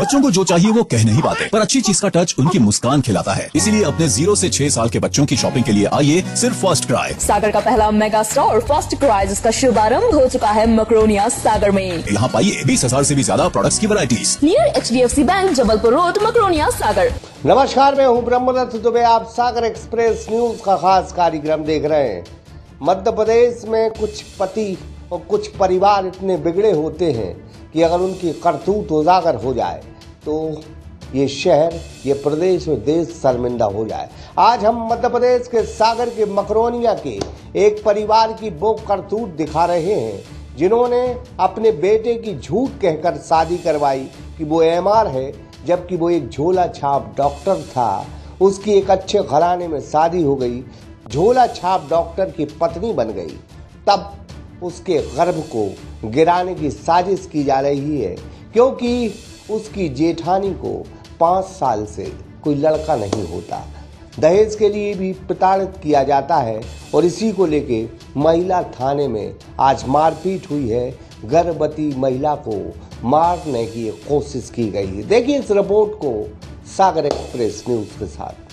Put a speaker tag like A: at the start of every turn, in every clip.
A: बच्चों को जो चाहिए वो कह नहीं पाते पर अच्छी चीज़ का टच उनकी मुस्कान खिलाता है। इसीलिए अपने ज़ीरो से छह साल के बच्चों की शॉपिंग के लिए आइए सिर्फ़ फ़र्स्ट क्राई
B: सागर का पहला मेगा स्टोर फ़र्स्ट क्राई जिसका शुभारंभ हो चुका है मकरोनिया सागर में।
A: यहाँ पाइए बीस हज़ार ऐसी भी ज़्यादा प्रोडक्ट्स की varieties
B: near H D F C bank Jabalpur road Makronia Sagar.
C: नमस्कार मैं हूँ ब्रह्मदत्त दुबे। आप सागर एक्सप्रेस न्यूज़ का खास कार्यक्रम देख रहे हैं। मध्य प्रदेश में कुछ पति और कुछ परिवार इतने बिगड़े होते हैं। कि अगर उनकी करतूत उजागर हो जाए तो ये शहर, ये प्रदेश और देश शर्मिंदा हो जाए। आज हम मध्य प्रदेश के सागर के मकरोनिया के एक परिवार की वो करतूत दिखा रहे हैं, जिन्होंने अपने बेटे की झूठ कहकर शादी करवाई कि वो एमआर है, जबकि वो एक झोला छाप डॉक्टर था। उसकी एक अच्छे घराने में शादी हो गई। झोला छाप डॉक्टर की पत्नी बन गई। तब उसके गर्भ को गिराने की साजिश की जा रही है, क्योंकि उसकी जेठानी को पाँच साल से कोई लड़का नहीं होता। दहेज के लिए भी प्रताड़ित किया जाता है और इसी को लेके महिला थाने में आज मारपीट हुई है। गर्भवती महिला को मारने की कोशिश की गई है। देखिए इस रिपोर्ट को सागर एक्सप्रेस न्यूज़ के साथ।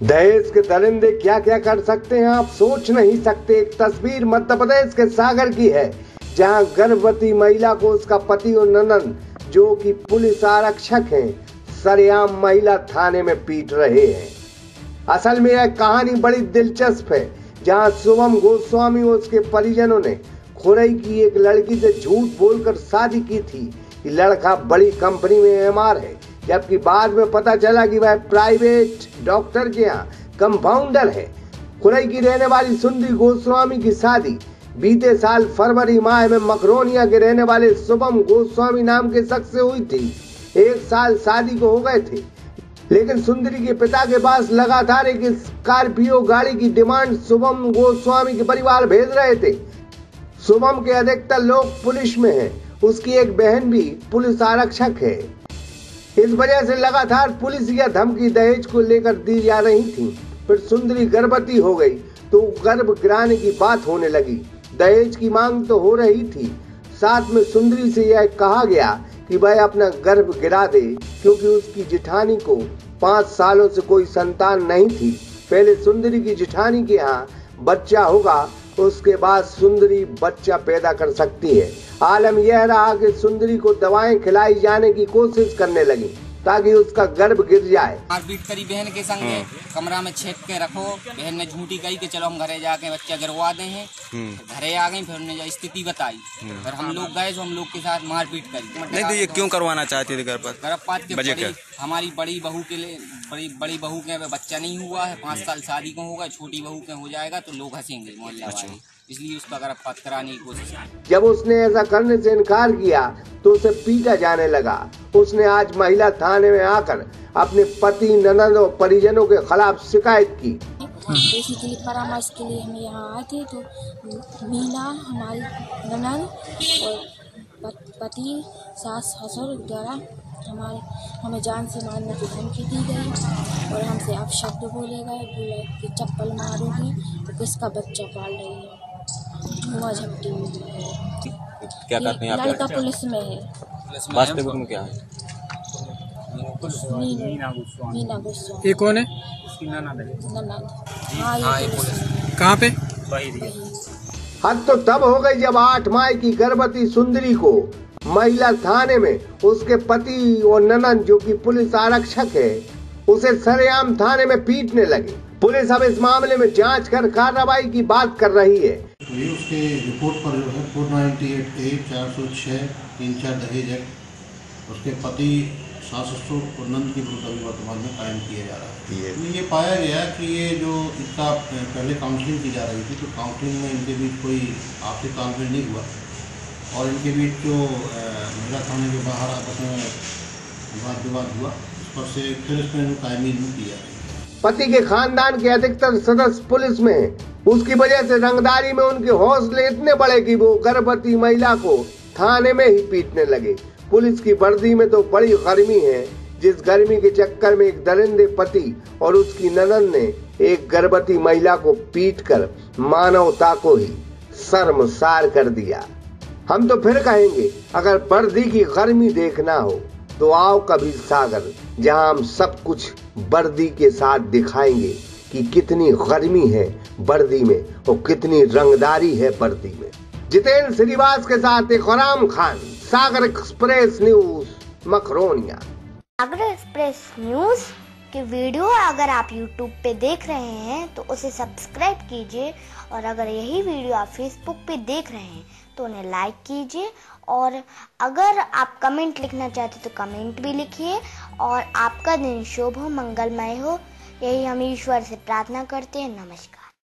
C: दहेज के दरिंदे क्या क्या कर सकते हैं आप सोच नहीं सकते। एक तस्वीर मध्य प्रदेश के सागर की है, जहाँ गर्भवती महिला को उसका पति और ननन, जो कि पुलिस आरक्षक हैं, सरेआम महिला थाने में पीट रहे हैं। असल में यह कहानी बड़ी दिलचस्प है, जहाँ शुभम गोस्वामी और उसके परिजनों ने खुरई की एक लड़की से झूठ बोलकर शादी की थी। लड़का बड़ी कंपनी में एमआर है जबकि बाद में पता चला कि वह प्राइवेट डॉक्टर के यहाँ कंपाउंडर है। खुरई की रहने वाली सुंदरी गोस्वामी की शादी बीते साल फरवरी माह में मकरोनिया के रहने वाले शुभम गोस्वामी नाम के शख्स से हुई थी। एक साल शादी को हो गए थे। लेकिन सुंदरी के पिता के पास लगातार एक स्कॉर्पियो गाड़ी की डिमांड शुभम गोस्वामी के परिवार भेज रहे थे। शुभम के अधिकतर लोग पुलिस में हैं। उसकी एक बहन भी पुलिस आरक्षक है। इस वजह से लगातार पुलिस या धमकी दहेज को लेकर दी जा रही थी। फिर सुंदरी गर्भवती हो गई तो गर्भ गिराने की बात होने लगी। दहेज की मांग तो हो रही थी। साथ में सुंदरी से यह कहा गया कि वह अपना गर्भ गिरा दे, क्योंकि उसकी जिठानी को पाँच सालों से कोई संतान नहीं थी। पहले सुंदरी की जिठानी के यहाँ बच्चा होगा उसके बाद सुंदरी बच्चा पैदा कर सकती है। आलम यह रहा कि सुंदरी को दवाएँ खिलाई जाने की कोशिश करने लगी ताकि उसका गर्भ गिर जाए।
D: मारपीट करी बहन के संग कमरा में छेद के रखो। बहन ने झूठी कही कि चलो हम घरे जाके बच्चा गिरवा दे हैं घरे आ गई फिर उन्होंने स्थिति बताई। फिर हम लोग गए तो हम लोग के साथ मारपीट करी।
E: नहीं तो ये क्यों करवाना चाहती थी गर्भपात
D: गर्भपात के? हमारी बड़ी बहू के लिए बड़ी बड़ी बहू के बच्चा नहीं हुआ है पाँच साल शादी को होगा छोटी बहू के हो जाएगा तो लोग हंसेंगे मोहल्ला वाले। इसलिए उसका गर्भपात कराने की कोशिश
C: जब उसने ऐसा करने से इनकार किया तो उसे पीटा जाने लगा। उसने आज महिला थाने में आकर अपने पति ननद और परिजनों के खिलाफ शिकायत की।
F: बेसिकली परामर्श के लिए हम यहाँ आए थे तो मीना हमारी ननद और पति सास ससुर द्वारा हमारे हमें जान से मारने की धमकी दी गई और हमसे अपशब्द बोले गए बोले कि चप्पल मारूँगी तो किसका बच्चा पाल रही है? धुआँ झपटी हुई है
E: क्या करते हैं
F: लड़का पुलिस में है।
E: वास्तविक में क्या है?
F: मीना मीना गोस्वामी।
G: ये कौन है?
F: हाँ। ये पुलिस। में है।
G: कहाँ पे?
F: वही
C: हद तो तब हो गई जब आठ माह की गर्भवती सुंदरी को महिला थाने में उसके पति और ननन जो कि पुलिस आरक्षक है उसे सरेआम थाने में पीटने लगे। पुलिस अब इस मामले में जाँच कर कार्रवाई की बात कर रही है।
H: ये उसके रिपोर्ट पर जो है फोर नाइन्टी एट ए चार सौ छः तीन चार दहेज एक्ट उसके पति सास ससुर और नंद के विरुद्ध अभी वर्तमान में कायम किया जा रहा है। तो ये पाया गया कि ये जो इसका पहले काउंसलिंग की जा रही थी तो काउंसलिंग में इनके बीच कोई आपसी तालमेल नहीं हुआ। और इनके बीच जो महिला थाने के बाहर आपस में विवाद विवाद हुआ, उस पर से फिर इन्हें कायमी नहीं की जा रही है
C: पति के खानदान के अधिकतर सदस्य पुलिस में। उसकी वजह से रंगदारी में उनके हौसले इतने बड़े कि वो गर्भवती महिला को थाने में ही पीटने लगे। पुलिस की वर्दी में तो बड़ी गर्मी है, जिस गर्मी के चक्कर में एक दरिंदे पति और उसकी ननन ने एक गर्भवती महिला को पीटकर मानवता को ही शर्मसार कर दिया। हम तो फिर कहेंगे, अगर बर्दी की गर्मी देखना हो तो आओ कभी सागर, जहाँ हम सब कुछ बर्दी के साथ दिखाएँगे कि कितनी गर्मी है बर्दी में और कितनी रंगदारी है वर्दी में। जितेंद्र श्रीवास के साथ Ikram Khan, Sagar express news Makhronia
G: Sagar express news? की वीडियो अगर आप यूट्यूब पे देख रहे हैं तो उसे सब्सक्राइब कीजिए। और अगर यही वीडियो आप फेसबुक पे देख रहे हैं तो उन्हें लाइक कीजिए। और अगर आप कमेंट लिखना चाहते तो कमेंट भी लिखिए। और आपका दिन शुभ हो, मंगलमय हो। यही हम ईश्वर से प्रार्थना करते हैं। नमस्कार।